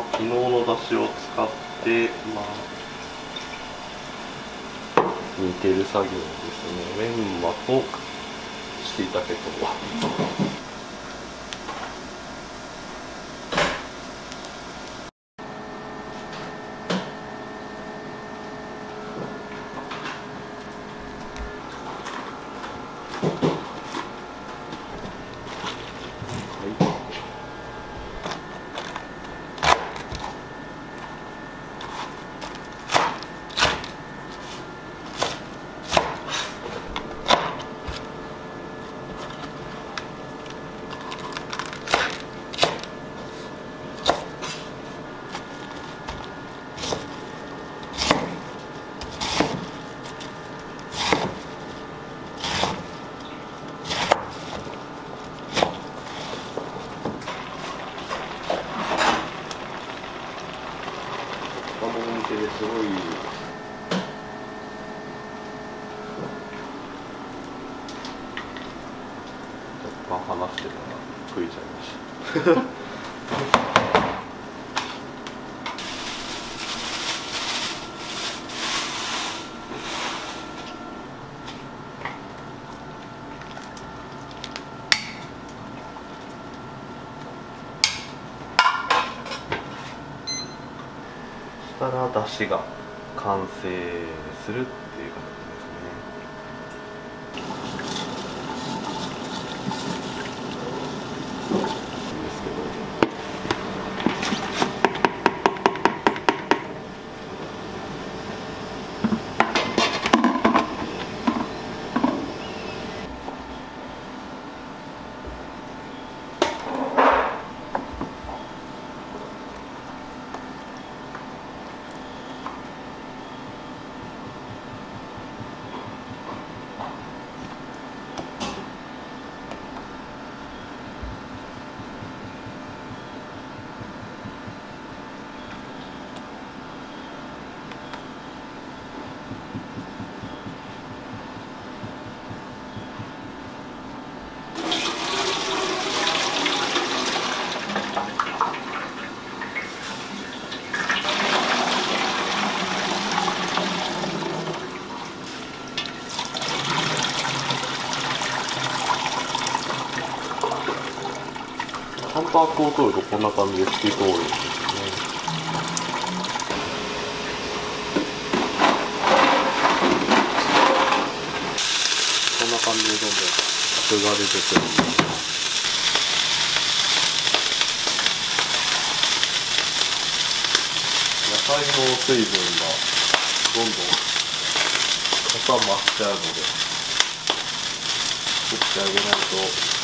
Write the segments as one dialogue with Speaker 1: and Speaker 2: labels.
Speaker 1: は昨日のだしを使ってまあ煮てる作業ですね。メンマとしいたけとごい若干話してたら食いちゃいましたから出汁が完成するタンパクを取るとこんな感じで透き通るんですねこんな感じでどんどんアクが出てくるんで野菜の水分がどんどん固まっちゃうので作ってあげないと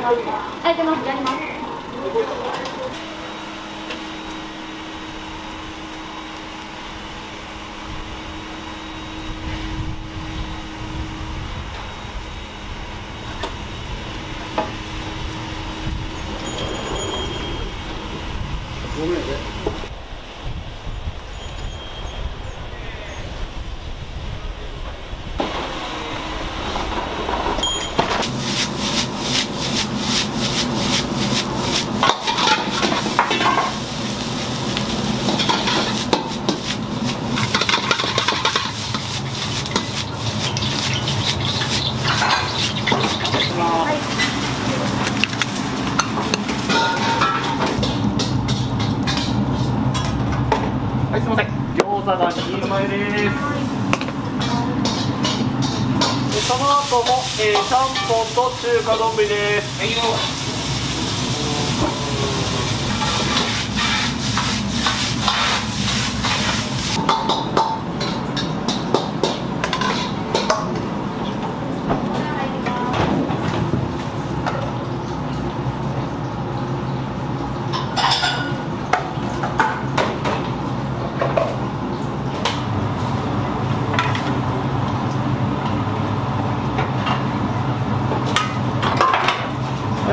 Speaker 2: り。いてます。やります。んと中華丼です
Speaker 3: はいよ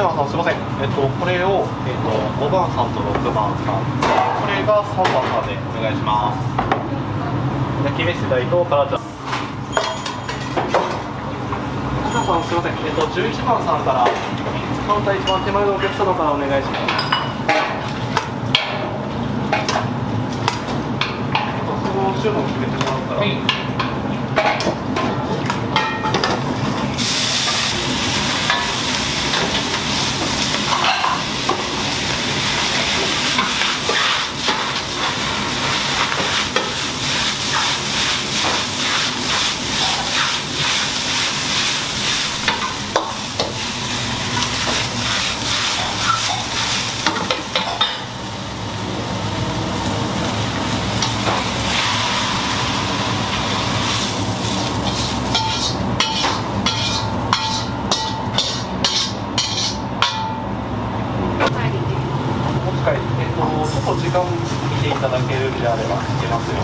Speaker 2: 山さんすみません、えっと、これを、えっと、5番さんと6番さんこれが3番さんでお願いします焼き飯大とからじゃ皆さんすみません、えっと、11番さんからカウンター一番手前のお客様からお願いします。えっとその注文決めてもらったら、
Speaker 3: はい
Speaker 2: お使い、えっと、ちょっと時間見ていただけるんであればいけますよ。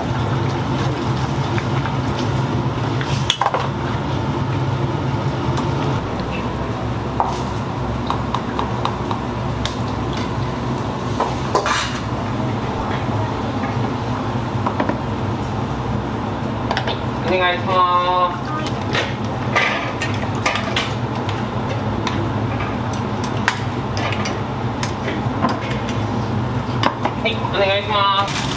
Speaker 3: お願いします。はいお願いします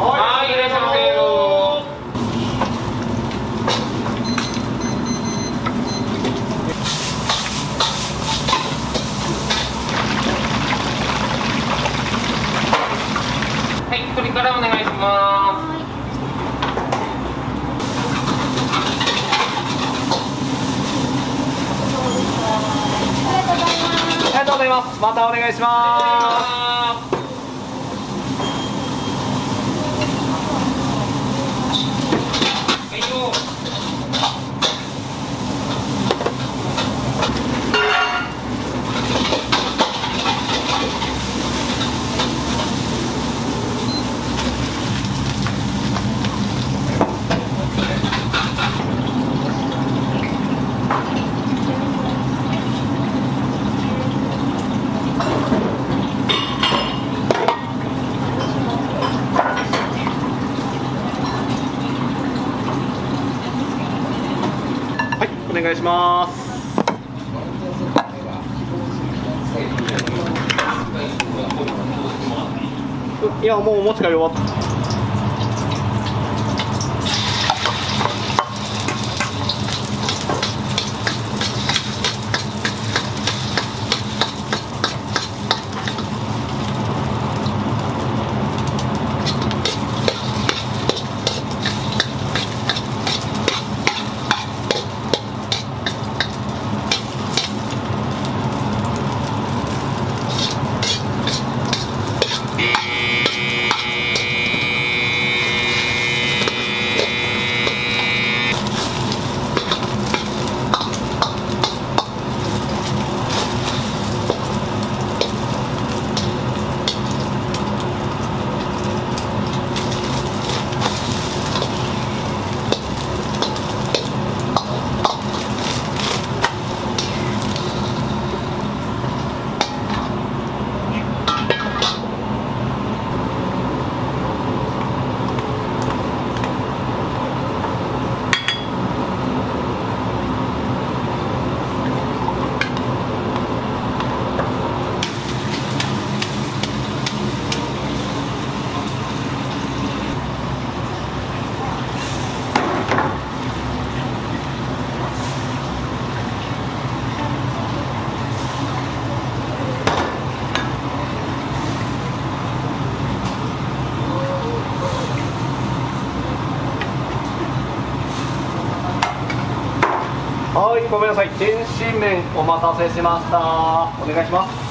Speaker 3: はいいらっしゃいませよはい、それからお願いします。
Speaker 2: ありがとうございま。たお願いします。
Speaker 3: はいよ。
Speaker 2: はい、お願いします。いや、もうお持ち帰り終わった。ごめんなさい。天津麺お待たせしました。お願いします。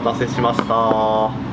Speaker 2: 待たせしました。